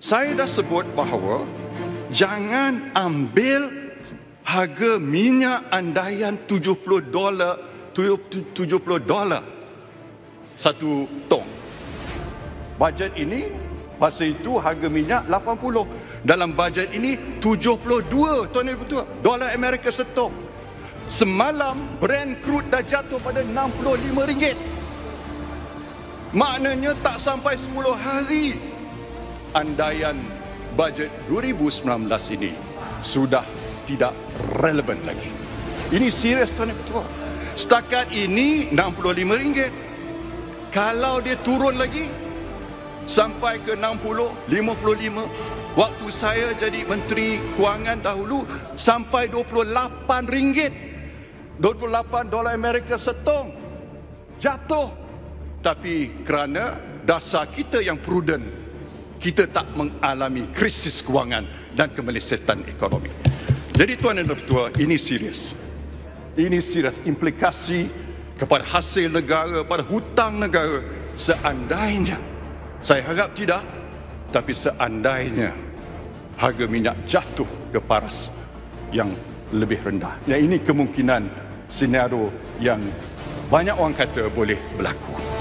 Saya dah sebut bahawa jangan ambil harga minyak andaian 70 dolar 70 dolar satu tong. Bajet ini masa itu harga minyak 80. Dalam bajet ini 72 tuan dan puan dolar Amerika setong. Semalam Brent crude dah jatuh pada 65 ringgit. Maknanya tak sampai 10 hari andaian bajet 2019 ini sudah tidak relevan lagi. Ini serius tuan ketua. Setakat ini RM65 ringgit. Kalau dia turun lagi sampai ke 60, 55, waktu saya jadi menteri kewangan dahulu sampai 28 ringgit. 28 dolar Amerika setong. Jatuh. Tapi kerana dasar kita yang prudent, kita tak mengalami krisis kewangan dan kemelesetan ekonomi. Jadi tuan dan tuan, ini serius. Ini serius implikasi kepada hasil negara, pada hutang negara. Seandainya, saya harap tidak, tapi seandainya harga minyak jatuh ke paras yang lebih rendah. Ya ini kemungkinan senario yang banyak orang kata boleh berlaku.